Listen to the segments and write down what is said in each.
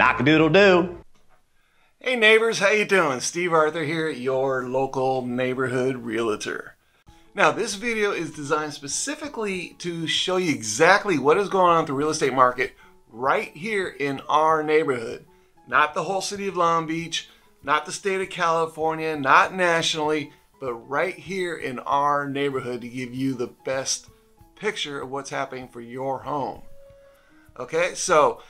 Knock-a-doodle-doo. Hey neighbors, how you doing? Steve Arthur here, your local neighborhood realtor. Now this video is designed specifically to show you exactly what is going on with the real estate market right here in our neighborhood. Not the whole city of Long Beach, not the state of California, not nationally, but right here in our neighborhood to give you the best picture of what's happening for your home. Okay, so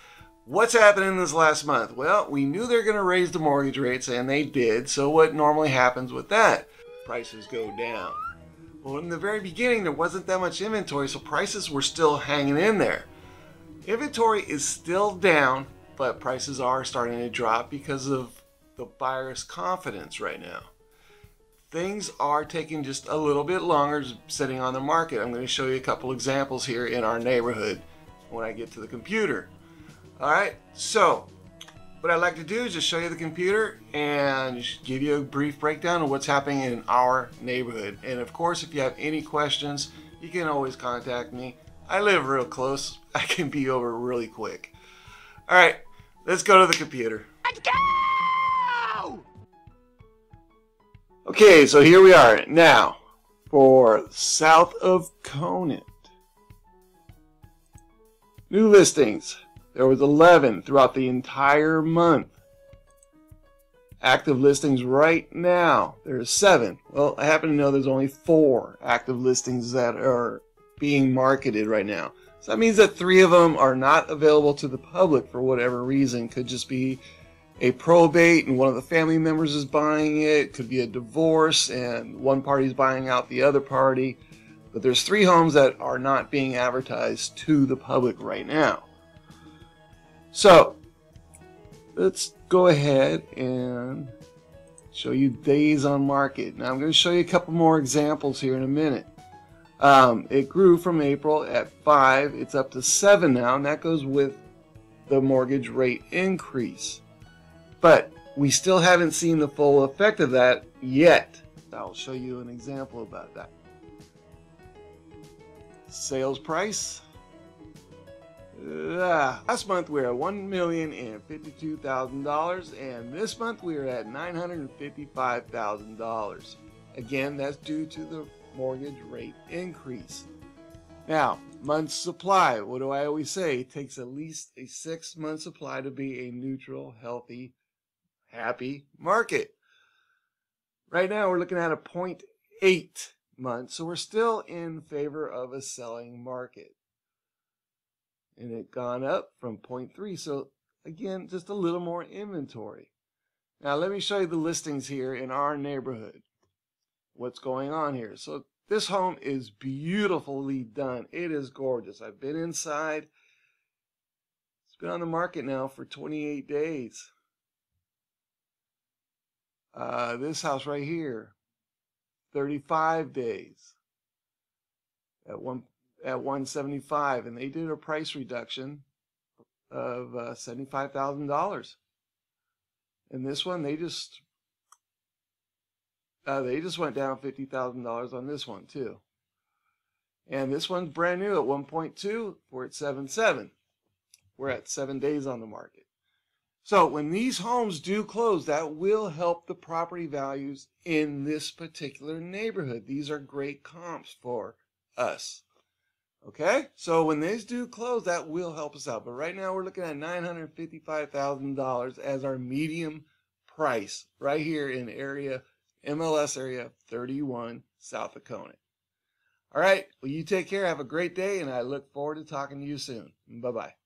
what's happening this last month? Well, we knew they're going to raise the mortgage rates, and they did. So, what normally happens with that? Prices go down. Well, in the very beginning, there wasn't that much inventory, so prices were still hanging in there. Inventory is still down, but prices are starting to drop because of the buyer's confidence right now things are taking just a little bit longer sitting on the market. I'm going to show you a couple examples here in our neighborhood when I get to the computer. All right, so what I'd like to do is just show you the computer and give you a brief breakdown of what's happening in our neighborhood. And of course, if you have any questions, you can always contact me. I live real close. I can be over really quick. All right, let's go to the computer. Let's go! Okay, so here we are now for south of Conant. New listings. There was 11 throughout the entire month. Active listings right now. There's seven. Well, I happen to know there's only four active listings that are being marketed right now. So that means that three of them are not available to the public for whatever reason. Could just be a probate and one of the family members is buying it. Could be a divorce and one party is buying out the other party. But there's three homes that are not being advertised to the public right now. So let's go ahead and show you days on market. Now I'm going to show you a couple more examples here in a minute. Um, it grew from April at 5. It's up to 7 now, and that goes with the mortgage rate increase. But we still haven't seen the full effect of that yet. I'll show you an example about that. Sales price. Uh, last month we were at one million and this month we are at nine hundred and fifty-five thousand dollars. Again, that's due to the mortgage rate increase. Now, month supply. What do I always say? It takes at least a six-month supply to be a neutral, healthy happy market. Right now, we're looking at a 0.8 month, so we're still in favor of a selling market. And it gone up from 0.3, so again, just a little more inventory. Now, let me show you the listings here in our neighborhood. What's going on here? So, this home is beautifully done. It is gorgeous. I've been inside. It's been on the market now for 28 days. Uh, this house right here, 35 days at one at 175, and they did a price reduction of uh, $75,000. And this one, they just uh, they just went down $50,000 on this one too. And this one's brand new at 1.2. We're at 7.7. We're at seven days on the market. So when these homes do close, that will help the property values in this particular neighborhood. These are great comps for us. Okay, so when these do close, that will help us out. But right now we're looking at $955,000 as our medium price right here in area, MLS area 31, South of Conant. All right, well, you take care. Have a great day, and I look forward to talking to you soon. Bye bye.